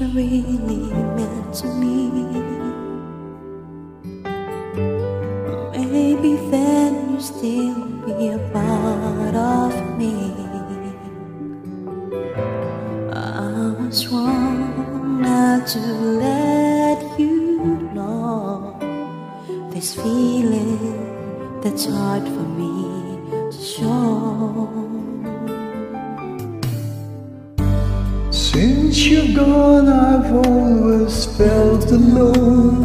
you really meant to me. Maybe then you still be a part of me. I was wrong not to let you know this feeling that's hard for me to show. Since you're gone, I've always felt alone.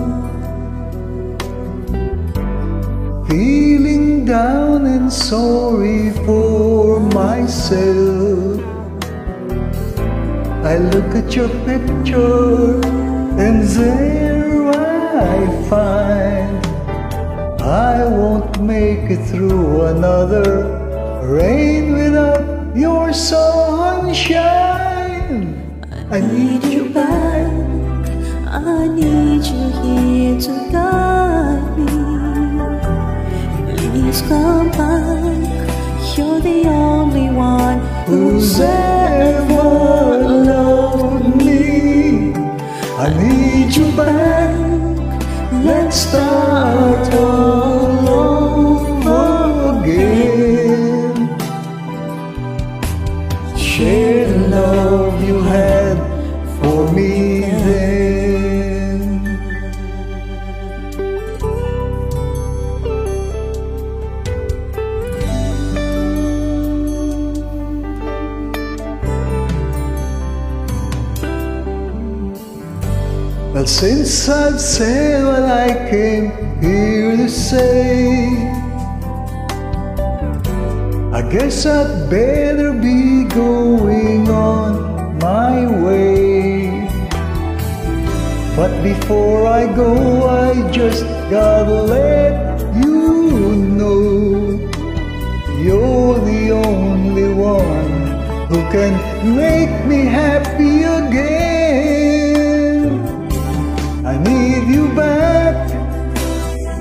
Feeling down and sorry for myself. I look at your picture, and there I find I won't make it through another rain without your sunshine. I need you back. I need you here to guide me. Please come back. You're the only one Who's ever loved me? I need you back. Let's start Well, since I've said what I came here to say, I guess I'd better be going on my way. But before I go, I just gotta let you know you're the only one who can make me happy again. Need you back.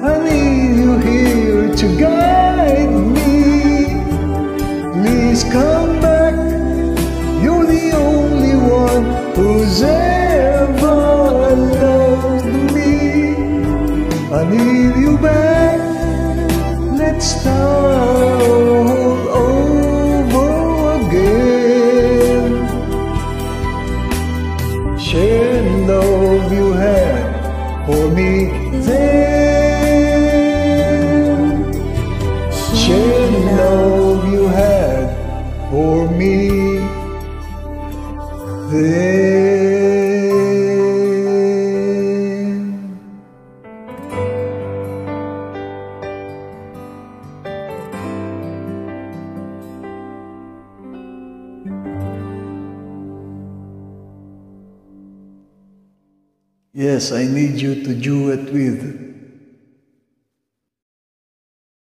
I need you here to guide me. Please come back. You're the only one who's ever loved me. I need you back. Let's start for me Yes, I need you to do it with